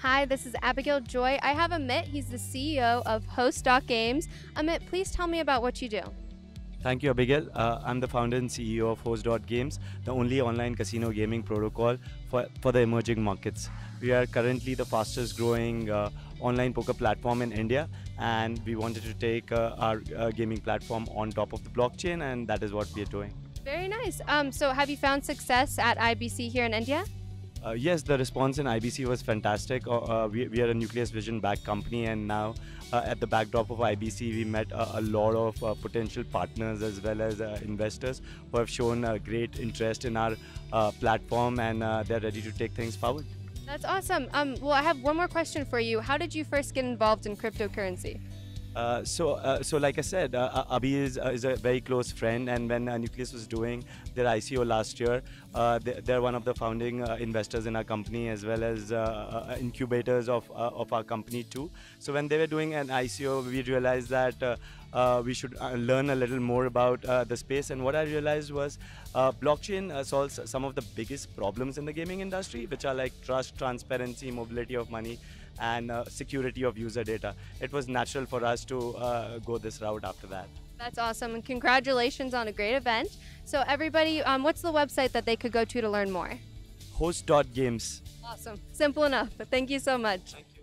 Hi, this is Abigail Joy. I have Amit. He's the CEO of Host Games. Amit, please tell me about what you do. Thank you, Abigail. Uh, I'm the founder and CEO of Host.Games, the only online casino gaming protocol for, for the emerging markets. We are currently the fastest growing uh, online poker platform in India, and we wanted to take uh, our uh, gaming platform on top of the blockchain, and that is what we are doing. Very nice. Um, so, have you found success at IBC here in India? Uh, yes, the response in IBC was fantastic. Uh, uh, we, we, are a Nucleus Vision backed company, and now uh, at the backdrop of IBC, we met a, a lot of uh, potential partners as well as uh, investors who have shown great interest in our platform and they're ready to take things forward. That's awesome. Um, well, I have one more question for you. How did you first get involved in cryptocurrency? Uh, so, uh, so like I said, uh, uh Abhi is, uh, is a very close friend, and when uh, Nucleus was doing their ICO last year, uh, they, are one of the founding uh, investors in our company as well as incubators of of our company too. So when they were doing an ICO, we realized that. we should learn a little more about the space, and what I realized was blockchain solves some of the biggest problems in the gaming industry, which are like trust, transparency, mobility of money, and uh, security of user data. It was natural for us to uh, go this route after that. That's awesome, and congratulations on a great event. So, everybody, um, what's the website that they could go to to learn more? Host.games. Awesome. Simple enough, but thank you so much. Thank you.